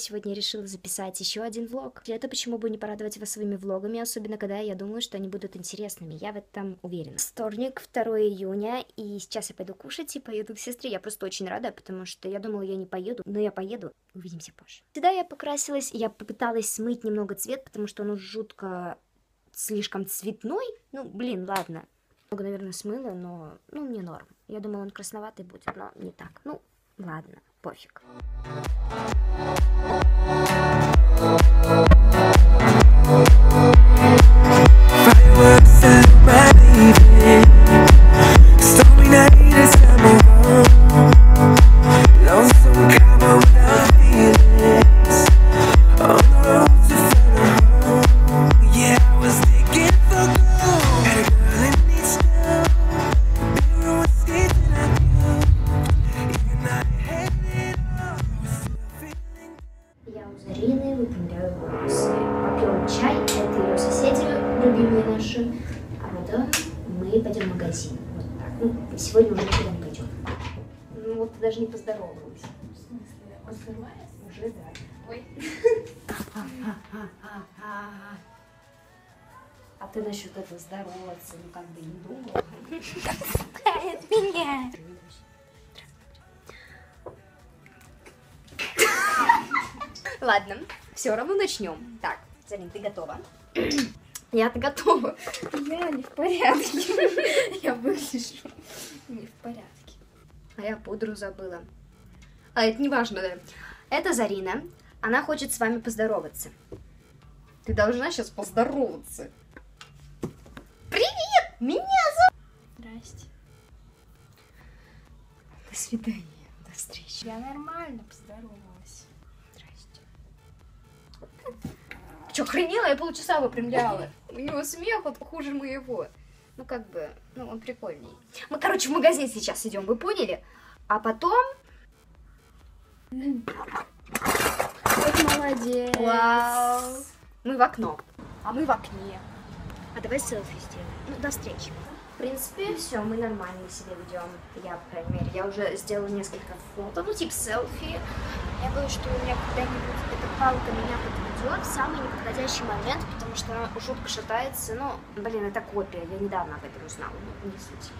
сегодня решила записать еще один влог. Это почему бы не порадовать вас своими влогами, особенно когда я думаю, что они будут интересными. Я в этом уверена. Вторник, 2 июня, и сейчас я пойду кушать и поеду к сестре. Я просто очень рада, потому что я думала, я не поеду, но я поеду. Увидимся позже. Сюда я покрасилась, я попыталась смыть немного цвет, потому что он жутко слишком цветной. Ну, блин, ладно. Много, наверное, смыла, но, ну, мне норм. Я думала, он красноватый будет, но не так. Ну, ладно, пофиг. Зарины выпрямляю волосы. Попьем чай, это ее соседи, любимые наши. А потом мы пойдем в магазин. Вот так. Ну, сегодня уже никуда не пойдем. Ну, вот ты даже не поздоровалась. В смысле, срывается? Уже да. Ой. А ты насчет этого здороваться, ну как бы не думала. Меня. Ладно, все равно начнем. Так, Зарин, ты готова? Я-то готова. Я не в порядке. Я выгляжу не в порядке. А я пудру забыла. А это не важно, да. Это Зарина. Она хочет с вами поздороваться. Ты должна сейчас поздороваться. Привет! Меня зовут... Здрасте. До свидания. До встречи. Я нормально поздоровалась. Че, охренела? Я полчаса выпрямляла. У него смех вот хуже моего. Ну, как бы, ну, он прикольней. Мы, короче, в магазин сейчас идем, вы поняли? А потом... Вот молодец. Вау! Мы в окно. А мы в окне. А давай селфи сделаем. Ну, до встречи. В принципе, все, мы нормально себя ведем. Я, по крайней мере, я уже сделала несколько фото, ну, типа селфи. Я боюсь, что у меня когда-нибудь эта палка меня подведет в самый неподходящий момент, потому что она жутко шатается. Ну, блин, это копия, я недавно об этом узнала, ну, не суть.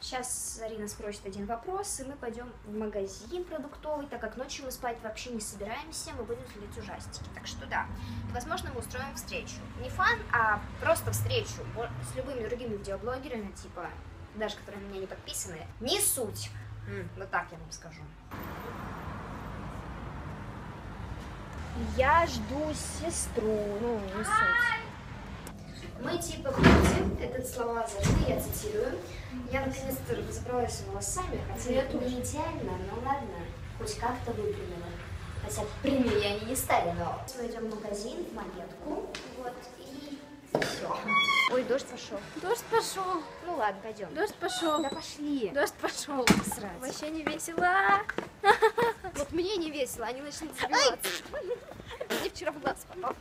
Сейчас Арина спросит один вопрос, и мы пойдем в магазин продуктовый, так как ночью мы спать вообще не собираемся, мы будем смотреть ужастики. Так что да, возможно, мы устроим встречу. Не фан, а просто встречу с любыми другими видеоблогерами, типа, даже которые на меня не подписаны. Не суть. М, вот так я вам скажу. Я жду сестру, ну, не суть. Мы типа будем, этот слова Зарины, я цитирую. Я наконец-то разобралась с волосами, хотя это не идеально, но ладно, хоть как-то выпрямила. Хотя прямые они не стали, но... Мы идем в магазин, в монетку, вот, и все. Ой, дождь пошел. Дождь пошел. Ну ладно, пойдем. Дождь пошел. Да пошли. Дождь пошел. Срать. Вообще не весело. Вот мне не весело, они начнут забиваться. Мне вчера в глаз попал.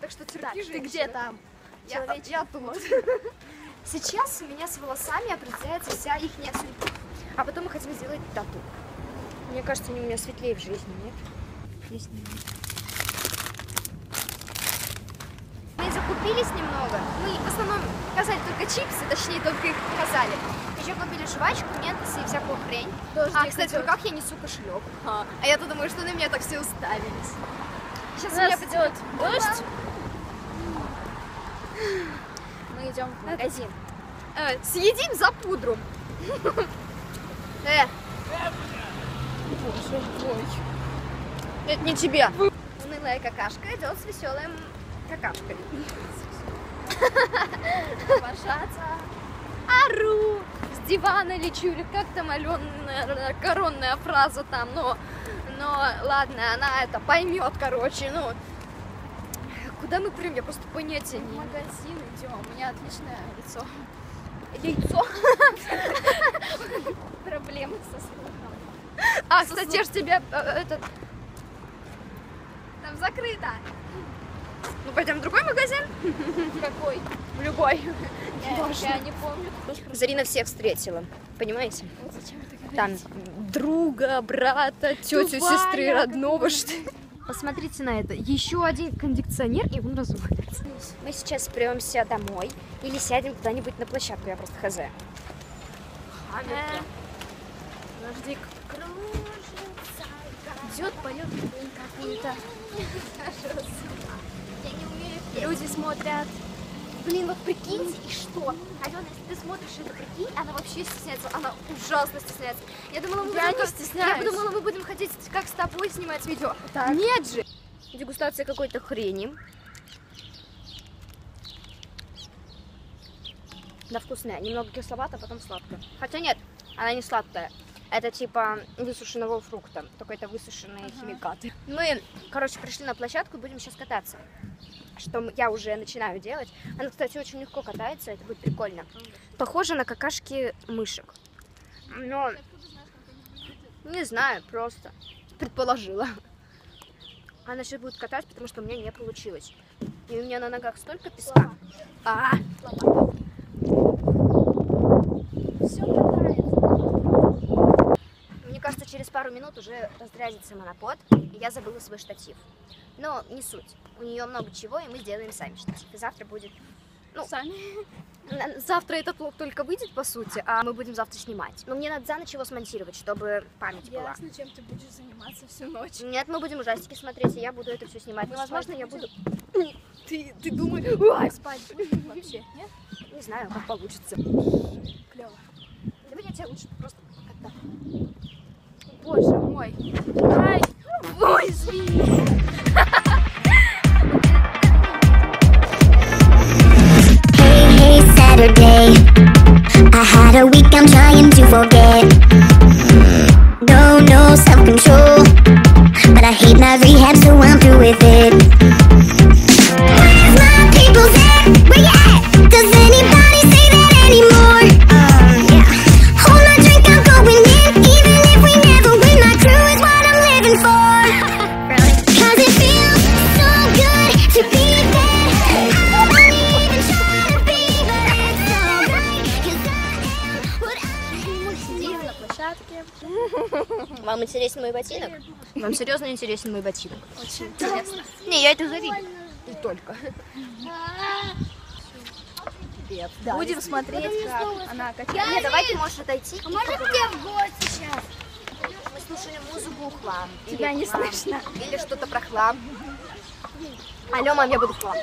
Так что терпи, ты где там? Я, тут. Сейчас у меня с волосами определяется вся их судьба. А потом мы хотим сделать тату. Мне кажется, они у меня светлее в жизни, нет? Есть Мы закупились немного. Мы в основном показали только чипсы, точнее, только их показали. Еще купили жвачку, ментосы и всякую хрень. Тоже а, кстати, в руках я несу кошелек. А, а я-то думаю, что на меня так все уставились. Сейчас У меня идет Опа. дождь. Мы идем в магазин. Э, съедим за пудру. Э, Боже мой. это не тебе. Унылая какашка идет с веселым какашкой. Обожаться. Ару! С дивана лечу, или как там Аленная коронная фраза там, но, но ладно, она это поймет, короче, ну. Куда мы прям, я просто понятия В не магазин идем. У меня отличное лицо. Яйцо. Проблемы со слухом. А, кстати, я ж тебя, э, этот, Там закрыто. Ну пойдем в другой магазин? Какой? В любой. Я, я не помню. Зарина всех встретила, понимаете? Вот зачем это говорить? Там друга, брата, тетю, Тупая, сестры, родного, что Посмотрите на это. Еще один кондиционер, и он развалится. Мы сейчас премся домой или сядем куда-нибудь на площадку, я просто хз. Подожди, идет полет какой-то. Люди смотрят. Блин, вот прикиньте, и что? Алена, если ты смотришь это, прикинь, она вообще стесняется, она ужасно стесняется. Я думала, мы Я будем не стесняюсь. Я думала, мы будем хотеть как с тобой снимать видео. Так. Нет же! Дегустация какой-то хрени. Да, вкусная. Немного кисловато, потом сладкая. Хотя нет, она не сладкая. Это типа высушенного фрукта. Только это высушенные химикаты. Мы, короче, пришли на площадку и будем сейчас кататься. Что я уже начинаю делать. Она, кстати, очень легко катается, это будет прикольно. Похоже на какашки мышек. Но... Не знаю, просто предположила. Она сейчас будет катать, потому что у меня не получилось. И у меня на ногах столько песка. А, мне кажется, через пару минут уже разрядится монопод, и я забыла свой штатив. Но не суть. У нее много чего, и мы сделаем сами штатив. И завтра будет... Ну, Сами. завтра этот влог только выйдет, по сути, а мы будем завтра снимать. Но мне надо за ночь его смонтировать, чтобы память была. Ясно, чем ты будешь заниматься всю ночь. Нет, мы будем ужастики смотреть, и я буду это все снимать. Ну, возможно, я буду... Ты, ты думаешь, ой, спать будем вообще, нет? Не знаю, как получится. Клево. Давай я тебя лучше просто покатаю. Боже мой. Ай, ой, извини. you forget. Мой ботинок? Вам серьезно интересен мой ботинок? Очень интересно. Не, я это завидую. И только. Будем смотреть, как она катается. Не, давай ты можешь отойти. Может, поговорим. где в гости сейчас? Мы слушали музыку хлам. Тебя не слышно. Или что-то про хлам. Алло, мам, я буду хлам.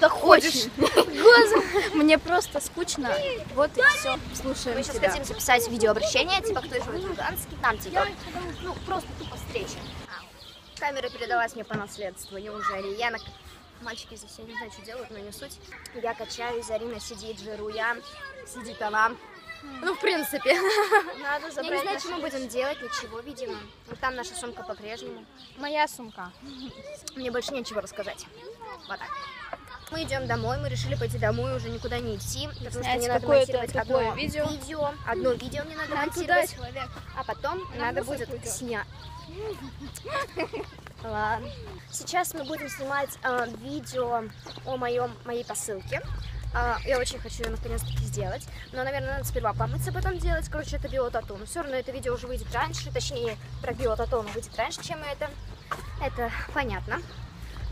Да хочешь. Мне просто скучно. Вот и все. Слушаем Мы сейчас тебя. хотим записать видеообращение, типа, кто живет в Луганске, нам, типа, ну, просто тупо встреча. Камера передалась мне по наследству, неужели? Я на... Мальчики здесь, я не знаю, что делают, но не суть. Я качаюсь, Зарина сидит, жируя, сидит она. Ну, в принципе. Надо Я забрать не знаю, что мы будем делать, ничего, видимо. Вот там наша сумка по-прежнему. Моя сумка. Мне больше нечего рассказать. Вот так. Мы идем домой, мы решили пойти домой, уже никуда не идти, потому что мне надо монтировать одно видео. видео. Одно видео мне надо Нам туда, монтировать, человек. а потом надо мусор будет снять. Ладно. Сейчас мы будем снимать а, видео о моем, моей посылке. А, я очень хочу ее наконец-таки сделать. Но, наверное, надо сперва помыться, потом делать. Короче, это биотату. Но все равно это видео уже выйдет раньше. Точнее, про биотату оно выйдет раньше, чем это. Это понятно.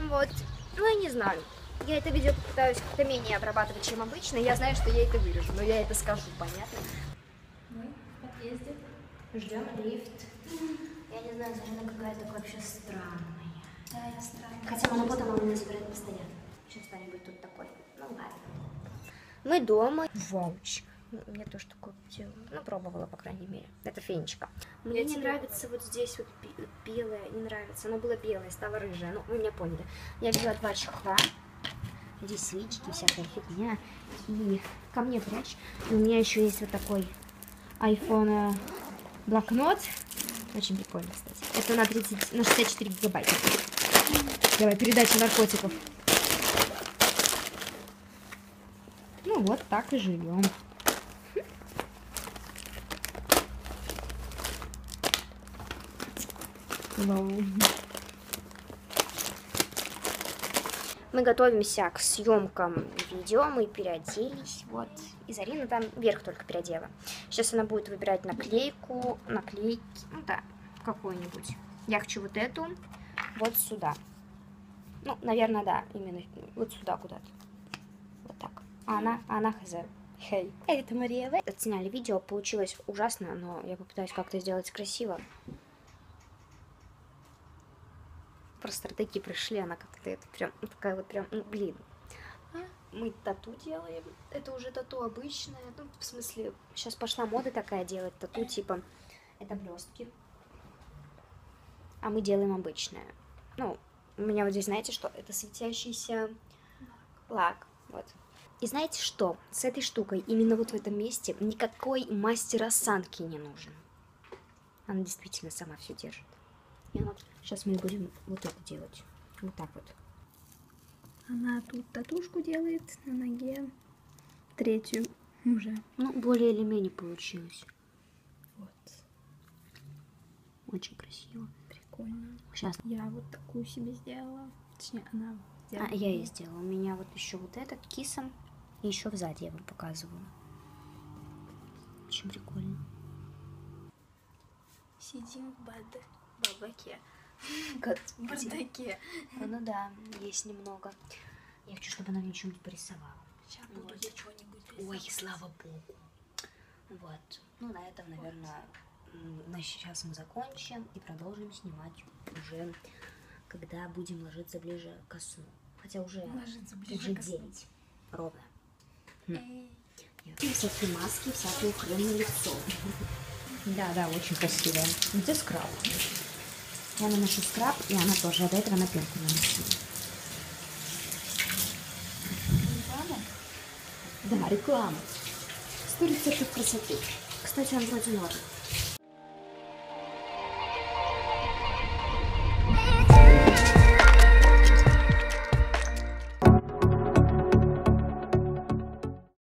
Вот. Ну, я не знаю. Я это видео попытаюсь как-то менее обрабатывать, чем обычно. Я знаю, что я это вырежу, но я это скажу, понятно? Мы в подъезде. Ждем лифт. Я не знаю, Зарина какая-то вообще странная. Да, я странная. Хотя она потом меня забирает постоянно. Сейчас кто-нибудь тут такой. Ну ладно. Мы дома. Вауч. Я тоже такое. Ну, пробовала, по крайней мере. Это фенечка. Мне не тебе- нравится вот здесь вот бе- белое. Не нравится. Оно было белое, стало рыжее. Ну, вы меня поняли. Я взяла два чехла. Здесь свечки, всякая фигня. И ко мне прячь. И у меня еще есть вот такой iPhone э, блокнот. Очень прикольно, кстати. Это на 30, на 64 гигабайта. Давай, передача наркотиков. Вот так и живем. Мы готовимся к съемкам видео, мы переоделись, вот. И Зарина там вверх только переодела. Сейчас она будет выбирать наклейку, наклейки, ну да, какую-нибудь. Я хочу вот эту вот сюда. Ну, наверное, да, именно вот сюда куда-то. А она, а она хз. Хей. Это Мария В. Отсняли видео, получилось ужасно, но я попытаюсь как-то сделать красиво. Просто такие пришли, она как-то это прям, ну, такая вот прям, ну, блин. Мы тату делаем, это уже тату обычное, ну, в смысле, сейчас пошла мода такая делать, тату типа, это блестки, а мы делаем обычное. Ну, у меня вот здесь, знаете что, это светящийся лак, вот. И знаете что, с этой штукой, именно вот в этом месте, никакой мастер осанки не нужен. Она действительно сама все держит. И она... Сейчас мы будем вот это делать. Вот так вот. Она тут татушку делает на ноге. Третью уже. Ну, более или менее получилось. Вот. Очень красиво. Прикольно. Сейчас. Я вот такую себе сделала. Точнее, она сделала. А, я и сделала. У меня вот еще вот этот кисом. И еще сзади я вам показываю. Очень прикольно. Сидим в бад... бабаке. Бардаке. А, Ну да, есть немного. Я хочу, чтобы она мне что-нибудь порисовала. Сейчас буду буду я что-нибудь Ой, слава богу. Вот. Ну, на этом, наверное, на сейчас мы закончим и продолжим снимать уже, когда будем ложиться ближе ко сну. Хотя уже, Ложиться ближе уже. 9. Ровно. Всякие маски, всякую хрень на лицо. Да, да, очень красивая. Где скраб? Я наношу скраб, и она тоже. Я до этого на пенку наносила. Да, реклама. 100 рецептов красоты. Кстати, он вроде норм.